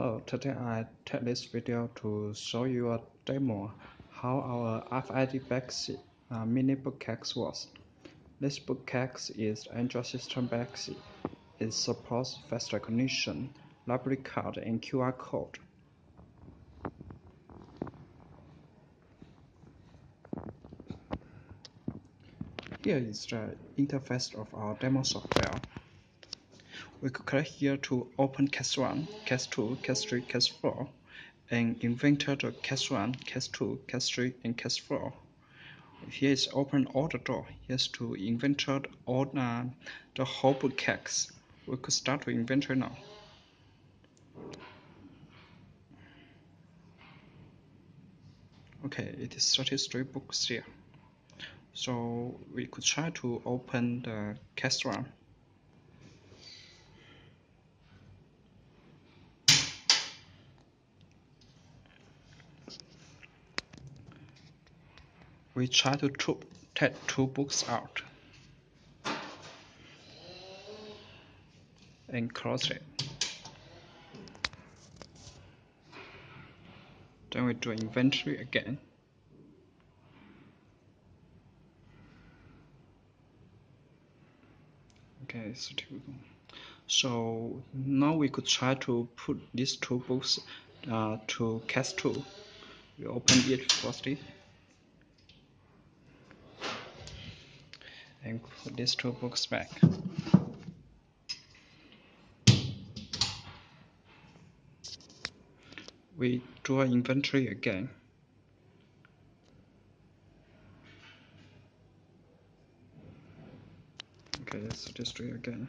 Hello, today I take this video to show you a demo how our RFID Bexy uh, mini bookcase works. This bookcase is Android system Bexy. It supports face recognition, library card, and QR code. Here is the interface of our demo software. We could click here to open case 1, case 2, case 3, case 4, and inventor the case 1, case 2, case 3, and case 4. Here is open all the door. Here's to inventor all uh, the whole bookcase. We could start to inventory now. Okay, it is 33 books here. So we could try to open the case 1. We try to take two books out and close it. Then we do inventory again. Okay, so typical. So now we could try to put these two books uh, to case 2. We open it firstly. And put these two books back. We do inventory again. Okay, let's just do it again.